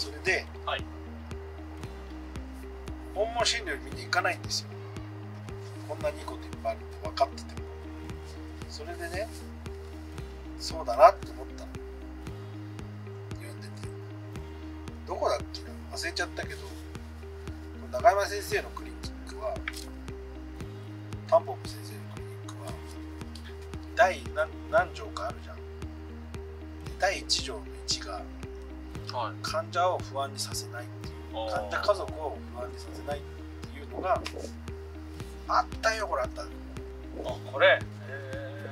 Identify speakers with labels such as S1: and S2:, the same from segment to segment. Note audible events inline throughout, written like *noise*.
S1: それで
S2: はい。
S1: 訪問診療にみんな行かないんですよ。こんなにいいこといっぱいあるって分かってても。それでねそうだなって思ったの。読んでて。どこだっけな？忘れちゃったけど中山先生のクリニックはタンポポ先生のクリニックは第何何条かあるじゃん。で第1条の1が
S2: はい。
S1: 患者を不安にさせないっていう患者家族を不安にさせないっていうのがあったよこれあった。
S2: あこれ？え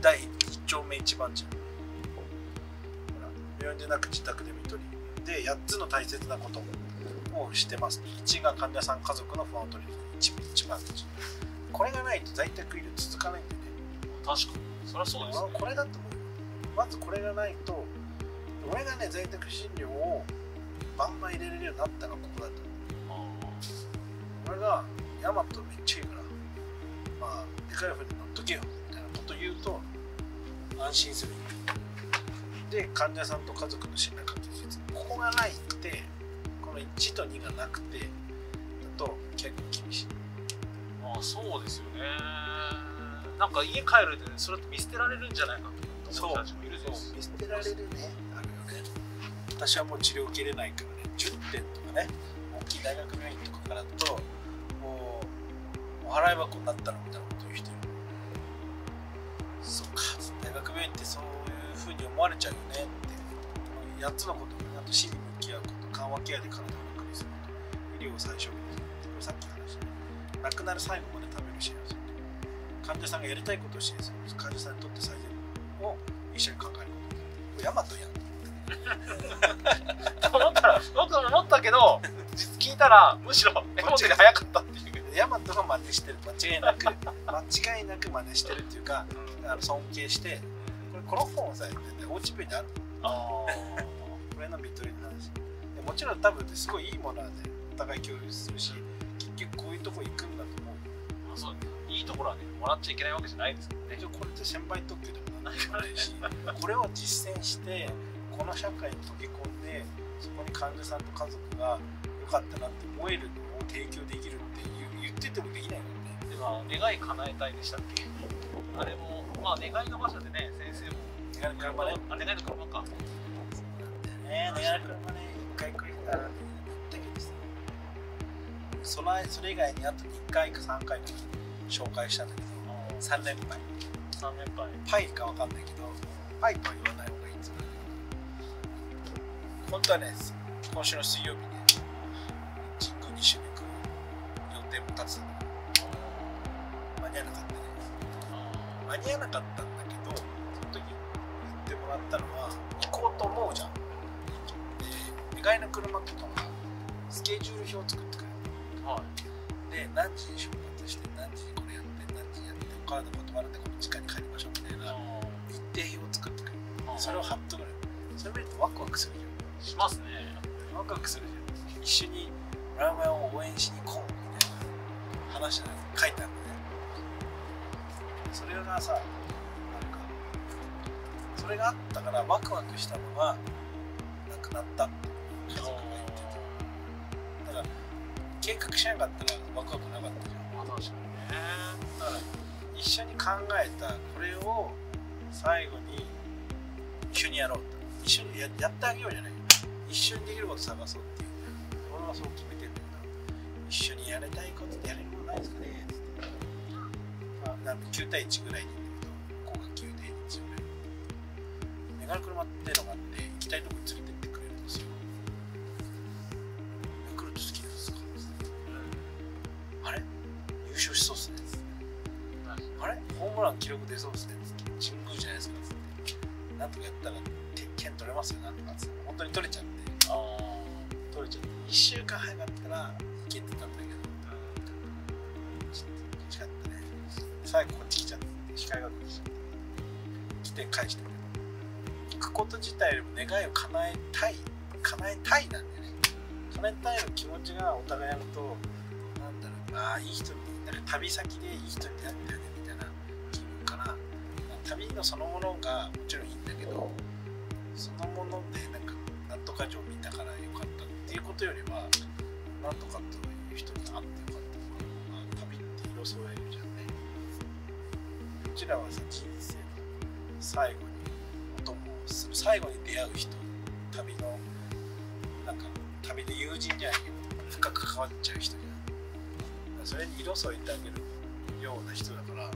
S1: 第1丁目1番地病院でなく自宅で見取りで8つの大切なことをしてます。1が患者さん家族の不安を取り除く。1, 番地。これがないと在宅医療続かないんだよね。
S2: ー、確かに。そりゃそうですね。
S1: これだと思うよ。まずこれがないと俺がね在宅診療をバンバン入れれるようになったのはここだと。思う
S2: あ
S1: 俺がヤマトめっちゃいいからまあでかい船乗っとけよみたいなこと言うと安心する。で患者さんと家族の信頼関係設ここがないってこの1と2がなくてだと結構厳しい。
S2: ーまあそうですよね。なんか家帰るでそれって見捨てられるんじゃないかと思う人たちもいるです。
S1: 見捨てられるねね私はもう治療受けれないからね10点とかね大きい大学病院とかからだともうお払い箱になったのみたいなこと言う人いる。そっか大学病院ってそういうふうに思われちゃうよねって8つのことあと死に向き合うこと緩和ケアで体を楽にすること医療を最小限にす。るこれさっきの話。ね亡くなる最後まで食べる支援をする患者さんがやりたいことを支援する患者さんにとって最善を一緒に考えることこれヤマトやん。
S2: と思ったら僕も思ったけど聞いたらむしろ絵文字で早かったっていう
S1: ヤマトが真似してる間違いなく間違いなく真似してるっていうかあの尊敬してこれこの本をさ、ね、おうち病院にある
S2: あ
S1: これの見取りの話でもちろん多分ねすごいいいものはねお互い共有するし結局こういうとこ行くんだと思う
S2: あそう。いいところはねもらっちゃいけないわけじゃないですけどね。
S1: でこれって先輩特許でも何でもないしこれを実践してこの社会に溶け込んでそこに患者さんと家族が良かったなって思えるのを提供できるって言う言っててもできないからね。
S2: でまあ願い叶えたいでしたっけ？あれもまあ願いの場所でね先生も
S1: 願いの車ね
S2: あ願いの車か。
S1: ね。願いの車ね一回来るからね言ったけどさそのそれ以外にあと2回か3回か紹介したんだけど3連敗。
S2: 3年前
S1: パイかわかんないけどパイとは言わない方が本当はね今週の水曜日ね神宮に一緒に行く予定も立ってたんだけど間に合わなかったね間に合わなかったんだけどその時言ってもらったのは行こうと思うじゃん。で願いの車とかはスケジュール表を作ってくれる
S2: はい。
S1: で何時に出発して何時にこれやって何時にやってお体断るんでこの時間に帰りましょうみたいな日程表を作ってくれる。それを貼っとくれるそれ見るとワクワクするじ
S2: しますね。
S1: ワクワクするじゃん一緒にラーメンを応援しに行こうみたいな話が書いてあるのねそれがさなんかそれがあったからワクワクしたのがなくなったって家族が言ってて。だから計画しなかったらワクワクなかったじゃん。
S2: まあ確かにね。
S1: だから一緒に考えたこれを最後に一緒にやろうと。一緒にややってあげようじゃない一緒にできること探そうっていう。俺はそう決めてんだけど一緒にやりたいことってやれることないですかね。つって、まあ、なんか9対1ぐらいでいいんだけどここが9対1ぐらい。メガネ車ってのがあって行きたいとこに連れてってくれるんですよ。ヤクルト好きですか？つって。あれ？優勝しそうっすね。あれ？ホームラン記録出そうですね。神宮じゃないですか。なんとかやったらて剣取れますよなんとか。つって。本当に取れちゃって
S2: あ
S1: 取れちゃって1週間早かったらいけてたんだけどちょっと惜しかったね最後こっち来ちゃって控えがこっち来ちゃって来て返して行くこと自体よりも願いを叶えたい叶えたいなんだよね叶えたいの気持ちがお互いのとなんだろうああいい人になんか旅先でいい人に出会ったよねみたいな気分かな旅のそのものがもちろんいいんだけどそのものでなんかなんとか城見たからよことよりはなんとかという人に会ってよかったのか、まあ、旅って色添えるじゃんね。うちらはさ人生の最後にお供をする最後に出会う人旅のなんか旅で友人じゃないけど深く関わっちゃう人じゃん。それに色添えてあげるような人だから、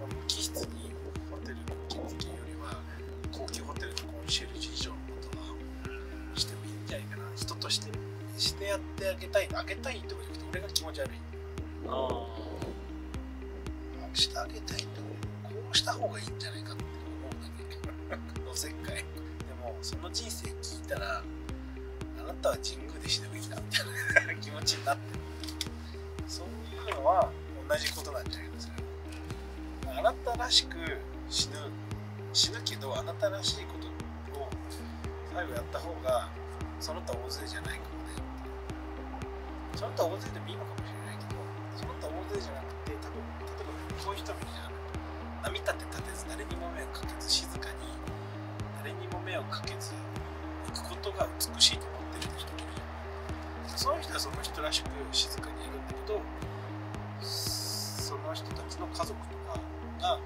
S1: 無機質にホテルの金付よりは高級ホテルのコンシェルジュしてしてやってあげたいあげたいとかじゃなくて俺が気持ち悪い。
S2: あ
S1: してあげたいんだこうした方がいいんじゃないかって思うんだけど。*laughs* おせっかい。でもその人生聞いたらあなたは神宮で死ねばいいなみたいな *laughs* 気持ちになってる。そういうのは同じことなんじゃないかそれはあなたらしく死ぬ死ぬけどあなたらしいことを最後やった方がその他大勢じゃないかもね。その他大勢でもいいのかもしれないけどその他大勢じゃなくて多分例えばこういう人もいるじゃん。波立て立てず誰にも迷惑かけず静かに誰にも迷惑かけず行くことが美しいと思ってる人もいる。じゃんその人はその人らしく静かにやるんだけどその人たちの家族とかが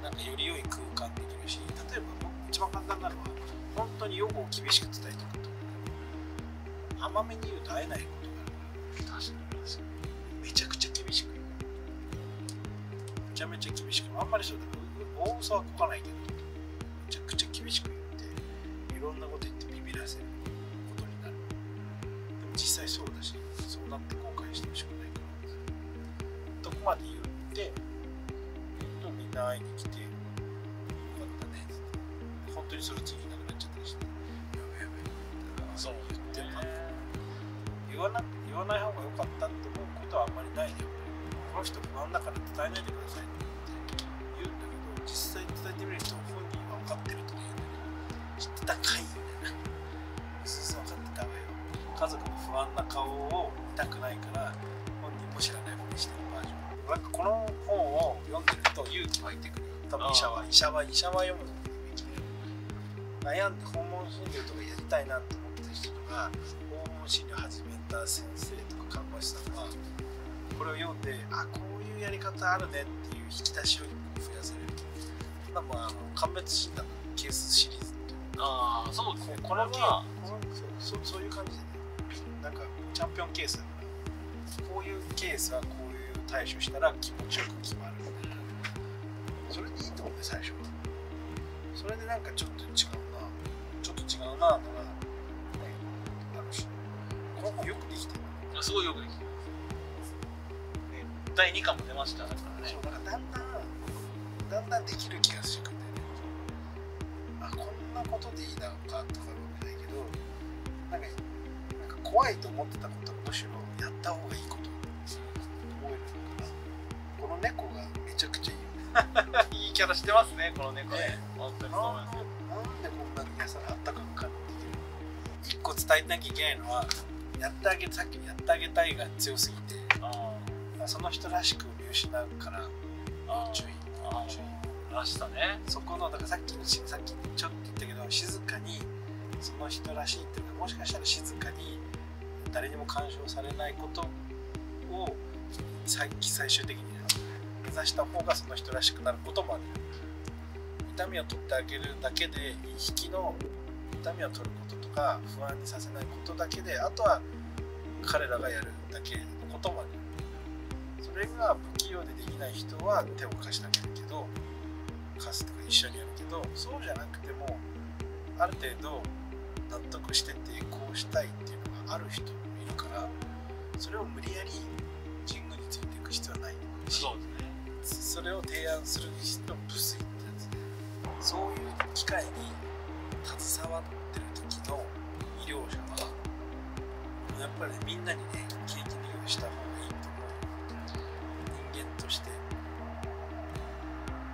S1: なんかより良い空間できるし例えば一番簡単なのは本当に予後を厳しく伝えておくと甘めに言うと会えないことがある
S2: かに確か
S1: めちゃくちゃ厳しくめちゃめちゃ厳しくあんまりそうだから大嘘はこかないけどめちゃくちゃ厳しく言っていろんなこと言ってビビらせることになる。でも実際そうだしそうなって後悔してほしくないからどこまで言ってみんな会いに来てよかったね本当にそれ次なくなっちゃったりして。やべやべ
S2: そう
S1: 言ってもらって言わな言わない方が良かったって思うことはあんまりないでこの人不安だから伝えない。でくださいって言うんだけど実際に伝えてみると本人は分かってるとか言うんだけど知ってたかいみたいなうすうす分かってたわよ家族の不安な顔を見たくないから本人も知らないふうにしてるバージョンなんかこの本を読んでると勇気湧いてくる多分医者は医者は医者は読むのができる悩んで訪問診療とかやりたいなと思ってる人とか訪問診療始めた先生とか看護師さんはこれを読んであこういうやり方あるねっていう引き出しを増やせるまああの鑑別診断のケースシリーズっていう
S2: ああそうですね。こ
S1: これ
S2: れは
S1: はそうそういう感じでね。なんかチャンピオンケースだからこういうケースはこういう対処したら気持ちよく決まる。それでいいと思うね最初は。それでなんかちょっと違う
S2: すごいよくできてます。で第2巻も出ましただからね。
S1: そうなんかだんだんだんだんできる気がしてくるんだよね。あこんなことでいいのかとかわけないけどなんかなんか怖いと思ってたことをむしろやった方がいいこと。思えるのかな。この猫がめちゃくちゃいいよね。*laughs*
S2: いいキャラしてますねこの猫ね。
S1: ね。
S2: 本当にそう
S1: なんでなんでこんなに皆さんあったかく感じてる一個伝えなきゃいけないのはやってあげさっきのやってあげたいが強すぎて
S2: あ
S1: その人らしく見失うから
S2: あ
S1: 注意
S2: あ
S1: 注意。
S2: あらしたね。
S1: そこのだからさっきのしさっきちょっと言ったけど静かにその人らしいっていうかもしかしたら静かに誰にも干渉されないことを最最終的に目指した方がその人らしくなることもある。痛みを取ってあげるだけで引きの痛みを取ることとか不安にさせないことだけであとは彼らがやるだけのこともあるそれが不器用でできない人は手を貸してあげるけど貸すとか一緒にやるけどそうじゃなくてもある程度納得しててこうしたいっていうのがある人もいるからそれを無理やり神宮についていく必要はないし
S2: そうですね
S1: それを提案する人の無粋ってやつでそういう機会に携わってる医療者はやっぱりねみんなにね景気利用した方がいいと思う人間として。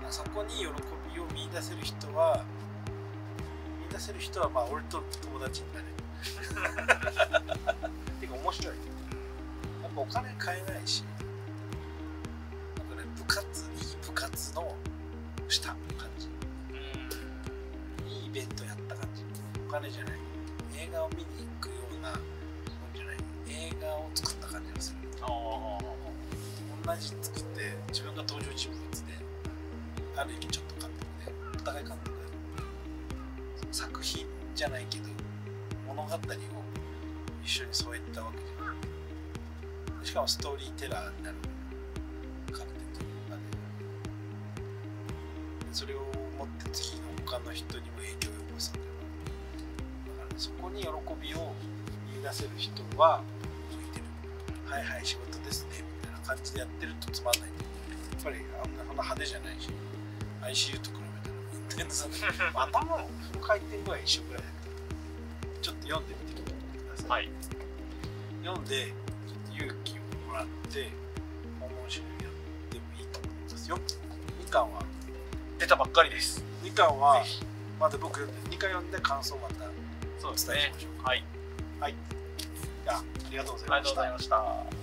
S1: そこに喜びを見出せる人は見出せる人はまあ俺と友達になれる。*laughs* てか面白い。やっぱお金買えないしなんかね部活いい部活のした感じ。
S2: うん。
S1: いいイベントやった感じ。お金じゃない映画を見に行くようなじゃない映画を作った感じがする。同じ作って自分が登場人物である意味ちょっと監督でお互い監督で作品じゃないけど物語を一緒に添えたわけじゃないしかもストーリーテラーになるカルテというかね。でそれを持って次の他の人にも影響を及ぼすんだよ。そこに喜びを見出せる人は向いてる。はいはい仕事ですね。みたいな感じでやってるとつまんない。やっぱりあんなそんな派手じゃないし ICU と比べたら。運転さん頭の回転具合一緒ぐらいだちょっと読んでみてください、
S2: はい。
S1: 読んでちょっと勇気をもらって訪問集やってもいいと思いますよ。2巻は。
S2: 出たばっかりです。
S1: 2巻はまだ僕読んで2巻読んで感想また
S2: そうですね。
S1: お伝えしましょう
S2: はい。
S1: じゃあありがとうございました。
S2: ありがとうございました